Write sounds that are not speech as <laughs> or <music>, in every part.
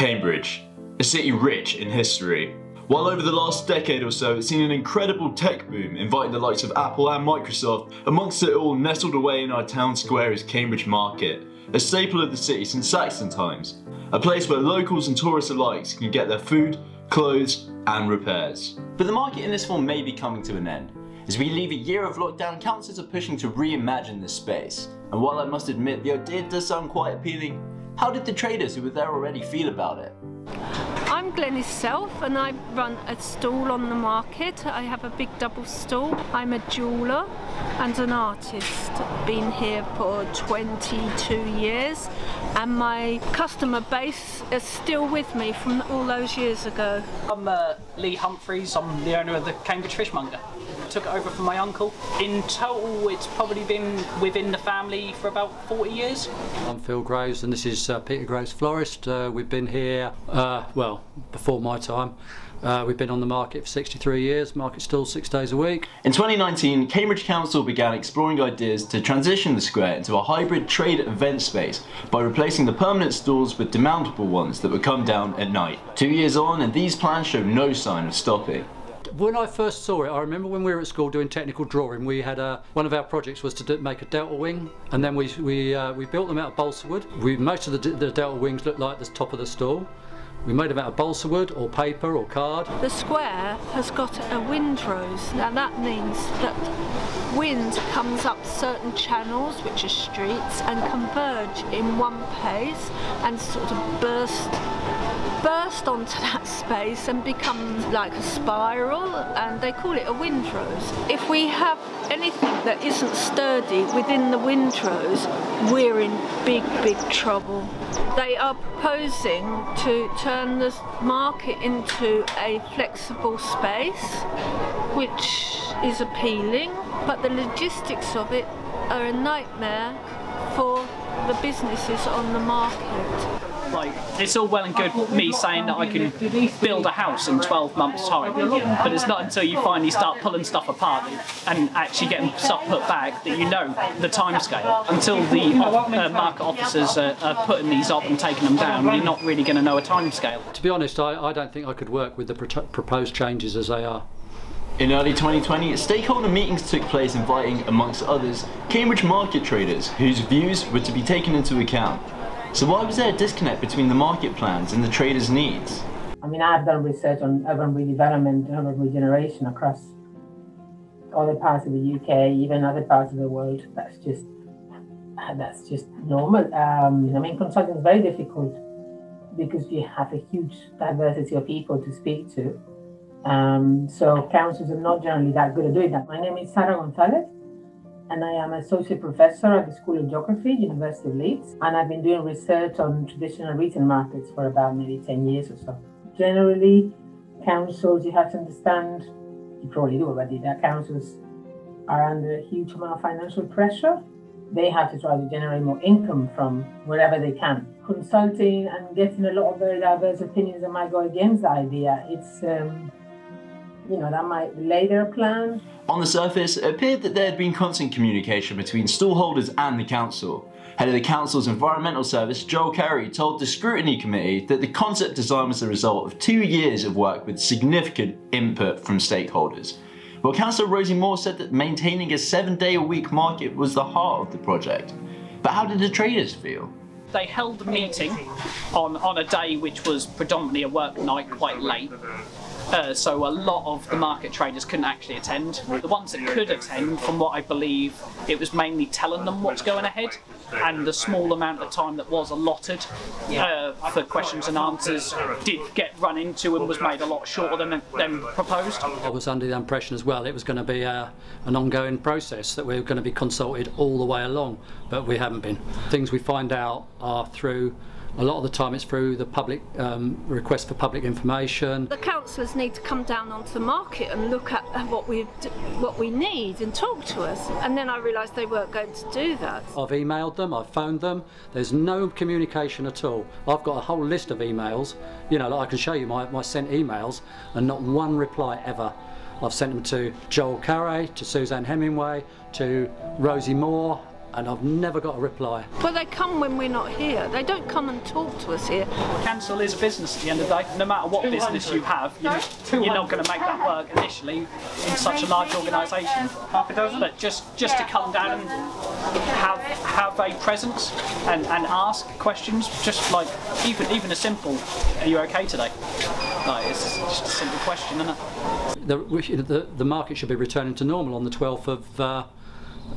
Cambridge, a city rich in history. While over the last decade or so it's seen an incredible tech boom inviting the likes of Apple and Microsoft, amongst it all nestled away in our town square is Cambridge Market, a staple of the city since Saxon times, a place where locals and tourists alike can get their food, clothes and repairs. But the market in this form may be coming to an end. As we leave a year of lockdown, councils are pushing to reimagine this space. And while I must admit the idea does sound quite appealing, how did the traders who were there already feel about it? I'm Glenys Self and I run a stall on the market. I have a big double stall. I'm a jeweller and an artist. Been here for 22 years and my customer base is still with me from all those years ago. I'm uh, Leigh Humphreys, I'm the owner of the Cambridge Fishmonger took it over from my uncle. In total, it's probably been within the family for about 40 years. I'm Phil Graves and this is uh, Peter Graves Florist. Uh, we've been here, uh, well, before my time. Uh, we've been on the market for 63 years, market still six days a week. In 2019, Cambridge Council began exploring ideas to transition the square into a hybrid trade event space by replacing the permanent stalls with demountable ones that would come down at night. Two years on and these plans show no sign of stopping when I first saw it, I remember when we were at school doing technical drawing, we had a, one of our projects was to do, make a delta wing, and then we we uh, we built them out of balsa wood. We most of the, the delta wings looked like the top of the stall. We made them out of balsa wood or paper or card. The square has got a windrose. Now that means that wind comes up certain channels, which are streets, and converge in one place and sort of burst burst onto <laughs> that space and become like a spiral and they call it a windrose. If we have anything that isn't sturdy within the windrose, we're in big, big trouble. They are proposing to turn the market into a flexible space, which is appealing, but the logistics of it are a nightmare for the businesses on the market like it's all well and good me saying that I can build a house in 12 months time but it's not until you finally start pulling stuff apart and actually getting stuff put back that you know the time scale until the uh, market officers are, are, putting these up and taking them down you're not really going to know a time scale to be honest I, I don't think I could work with the proposed changes as they are. In early 2020, stakeholder meetings took place inviting, amongst others, Cambridge market traders whose views were to be taken into account. So why was there a disconnect between the market plans and the traders' needs? I mean, I've done research on urban redevelopment and urban regeneration across other parts of the UK, even other parts of the world. That's just that's just normal. Um, I mean, consulting is very difficult because you have a huge diversity of people to speak to. Um, so councils are not generally that good at doing that. My name is Sara González and I am associate professor at the School of Geography, University of Leeds, and I've been doing research on traditional retail markets for about maybe 10 years or so. Generally, councils, you have to understand, you probably do already, that councils are under a huge amount of financial pressure. They have to try to generate more income from wherever they can. Consulting and getting a lot of very diverse opinions that might go against the idea, it's um, you know, that might delay their plans. On the surface, it appeared that there had been constant communication between stallholders and the council. Head of the council's environmental service, Joel Carre, told the scrutiny committee that the concept design was the result of two years of work with significant input from stakeholders. Well, Councillor Rosy Moore said that maintaining a seven day a week market was the heart of the project. But how did the traders feel? They held a meeting on, on a day which was predominantly a work night, quite late, uh, so a lot of the market traders couldn't actually attend. The ones that could attend, from what I believe, it was mainly telling them what's going ahead, and the small amount of time that was allotted uh, for questions and answers did get run into and was made a lot shorter than, than proposed. I was under the impression as well it was going to be a, uh, an ongoing process that we were going to be consulted all the way along, but we haven't been. Things we find out are through a lot of the time it's through the public um, request for public information. The councillors need to come down onto the market and look at what we what we need and talk to us. And then I realised they weren't going to do that. I've emailed them, I've phoned them. There's no communication at all. I've got a whole list of emails. You know, like I can show you my, my sent emails, and not one reply ever. I've sent them to Joel Carre, to Suzanne Hemingway, to Rosy Moore, and I've never got a reply. Well, they come when we're not here. They don't come and talk to us here. Council is a business at the end of the day. No matter what business you have, you're, you're not going to make that work initially in such a large organisation. Half a dozen? But just just to come down and have have a presence and, and ask questions, just like even even a simple, "Are you okay today?" Like it's just a simple question, isn't it? The, the, the market should be returning to normal on the 12th of uh,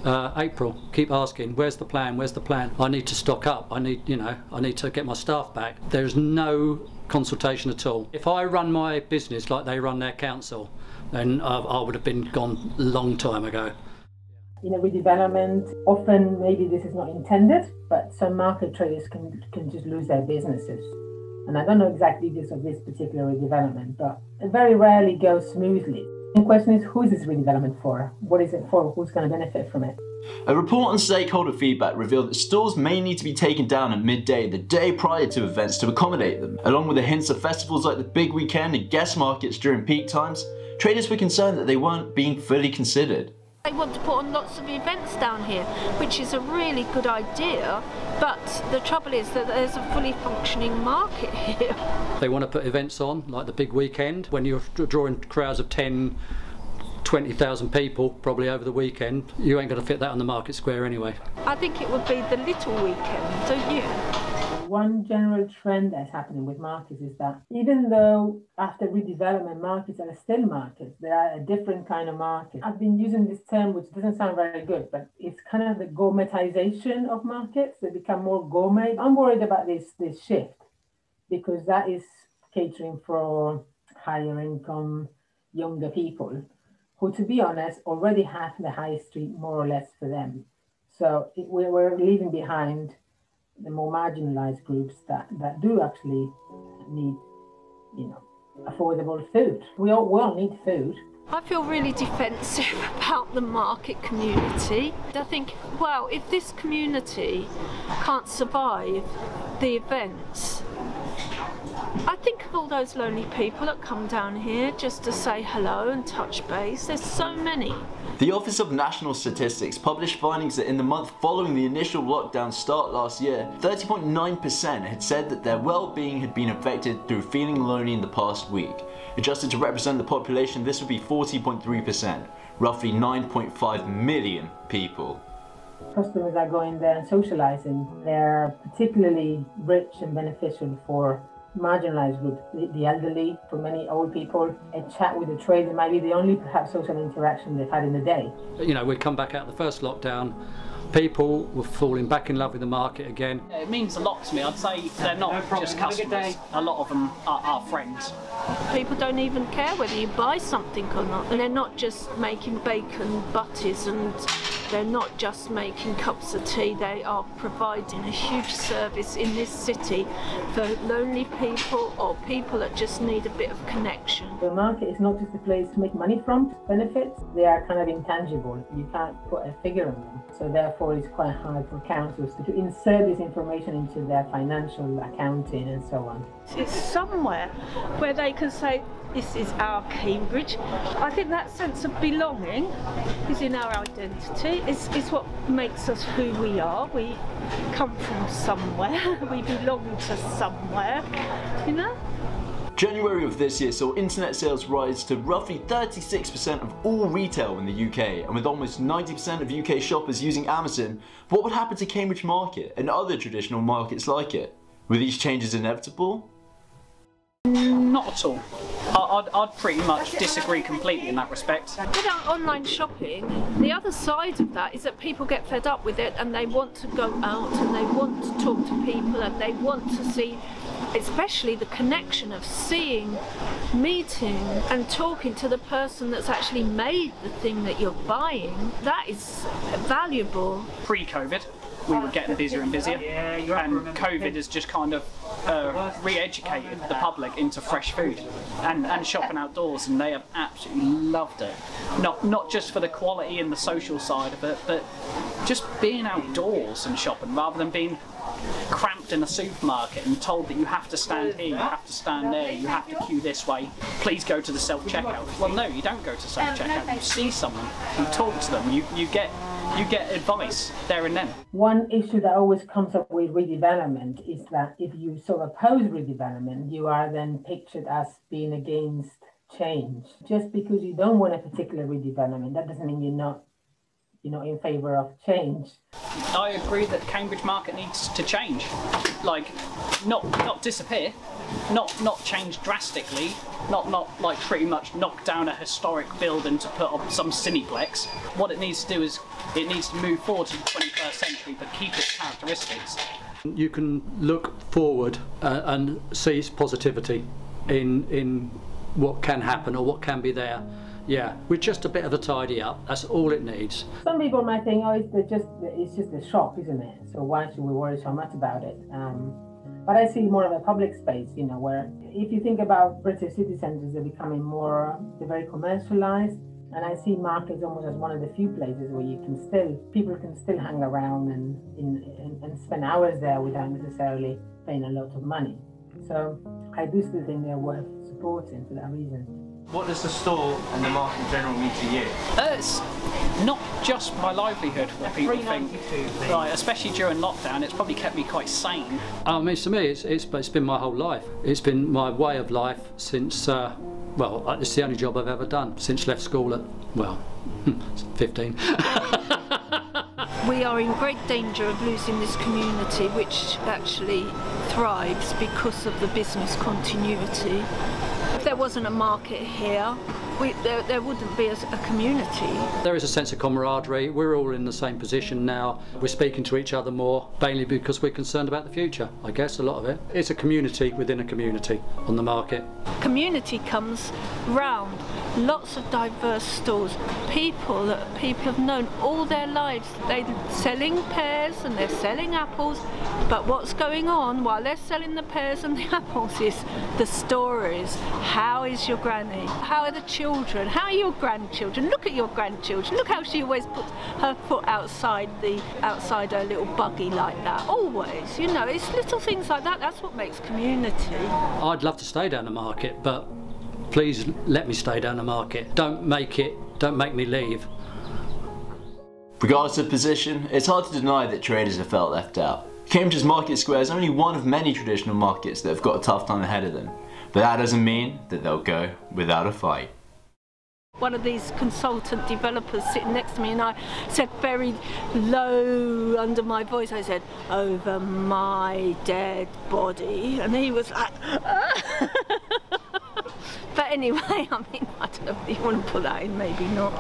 uh, April. Keep asking, where's the plan? Where's the plan? I need to stock up. I need, you know, I need to get my staff back. There's no consultation at all. If I run my business like they run their council, then I, I would have been gone long time ago. In a redevelopment, often maybe this is not intended, but some market traders can, can just lose their businesses. And I don't know exactly details of this particular redevelopment, but it very rarely goes smoothly. The question is, who is this redevelopment for? What is it for? Who's going to benefit from it? A report on stakeholder feedback revealed that stores may need to be taken down at midday the day prior to events to accommodate them. Along with the hints of festivals like the Big Weekend and guest markets during peak times, traders were concerned that they weren't being fully considered. They want to put on lots of events down here, which is a really good idea, but the trouble is that there's a fully functioning market here. They want to put events on, like the big weekend, when you're drawing crowds of 10, 20,000 people probably over the weekend, you ain't going to fit that on the market square anyway. I think it would be the little weekend, don't you? One general trend that's happening with markets is that even though after redevelopment markets are still markets, they are a different kind of market. I've been using this term, which doesn't sound very good, but it's kind of the gourmetization of markets. They become more gourmet. I'm worried about this this shift because that is catering for higher income, younger people who, to be honest, already have the high street more or less for them. So we're, we're leaving behind the more marginalized groups that, that do actually need, you know, affordable food. We all, we all need food. I feel really defensive <laughs> about the market community. I think, well, if this community can't survive the events, I think of all those lonely people that come down here just to say hello and touch base. There's so many. The Office of National Statistics published findings that in the month following the initial lockdown start last year, 30.9% had said that their well-being had been affected through feeling lonely in the past week. Adjusted to represent the population, this would be 40.3%, roughly 9.5 million people. Customers are going there and socializing. They're particularly rich and beneficial for marginalized groups, the, the elderly, for many old people. A chat with a trader might be the only perhaps social interaction they've had in the day. You know, we come back out of the first lockdown, people were falling back in love with the market again. It means a lot to me. I'd say they're not just customers. A lot of them are, are friends. People don't even care whether you buy something or not. And they're not just making bacon butties and they're not just making cups of tea, they are providing a huge service in this city for lonely people or people that just need a bit of connection. The market is not just a place to make money from, benefits, they are kind of intangible. You can't put a figure on them. So therefore it's quite hard for councils to insert this information into their financial accounting and so on. It's somewhere where they can say, this is our Cambridge. I think that sense of belonging is in our identity. It's, it's what makes us who we are. We come from somewhere. <laughs> we belong to somewhere, you know? January of this year saw internet sales rise to roughly 36% of all retail in the UK, and with almost 90% of UK shoppers using Amazon, what would happen to Cambridge Market and other traditional markets like it? Were these changes inevitable? Not at all. I'd, I'd pretty much disagree completely in that respect. With our online shopping, the other side of that is that people get fed up with it and they want to go out and they want to talk to people and they want to see especially the connection of seeing, meeting, and talking to the person that's actually made the thing that you're buying, that is valuable. Pre COVID, we were getting busier and busier, and COVID has just kind of uh, re-educated the public into fresh food and, and shopping outdoors, and they have absolutely loved it. Not not just for the quality and the social side of it, but just being outdoors and shopping rather than being cramped in a supermarket and told that you have to stand here, you have to stand there, you have to queue this way, please go to the self checkout. Well, no, you don't go to self checkout. You see someone, you talk to them, you, you get you get advice there and then. One issue that always comes up with redevelopment is that if you sort of oppose redevelopment, you are then pictured as being against change. Just because you don't want a particular redevelopment, that doesn't mean you're not you know in favor of change. I agree that Cambridge Market needs to change, like not not disappear, not not change drastically, not not like pretty much knock down a historic building to put up some cineplex. What it needs to do is it needs to move forward to the 21st century, but keep its characteristics. You can look forward uh, and see its positivity in in what can happen or what can be there. Yeah, with just a bit of a tidy up, that's all it needs. Some people might think, oh, it's just it's just a shop, isn't it? So why should we worry so much about it? Um, but I see more of a public space, you know, where if you think about British city centres, they're becoming more, they're very commercialised. And I see markets almost as one of the few places where you can still, people can still hang around and, in, and spend hours there without necessarily paying a lot of money. So I do still think they're worth supporting for that reason. What does the store and the market in general mean to you? Uh, it's not just my livelihood, what people think. Right, especially during lockdown, it's probably kept me quite sane. I mean, to me, it's, it's, it's been my whole life. It's been my way of life since, uh, well, uh, it's the only job I've ever done since left school at, well, <laughs> 15. we are in great danger of losing this community which actually thrives because of the business continuity if there wasn't a market here, we, there, there, wouldn't be a, a, community. There is a sense of camaraderie. We're all in the same position now. We're speaking to each other more, mainly because we're concerned about the future. I guess a lot of it. It's a community within a community on the market. Community comes round. Lots of diverse stalls. People that people have known all their lives. They're selling pears and they're selling apples. But what's going on while they're selling the pears and the <laughs> apples is the stories. How is your granny? How are the children? How are your grandchildren? Look at your grandchildren. Look how she always puts her foot outside the outside her little buggy like that. Always, you know, it's little things like that. That's what makes community. I'd love to stay down the market, but please let me stay down the market. Don't make it. Don't make me leave. Regardless of position, it's hard to deny that traders have felt left out. Cambridge's Market Square is only one of many traditional markets that have got a tough time ahead of them, but that doesn't mean that they'll go without a fight one of these consultant developers sitting next to me and I said very low under my voice, I said, over my dead body. And he was like, <laughs> ah. But anyway, <laughs> I mean, I don't know if you want to put that in, maybe not.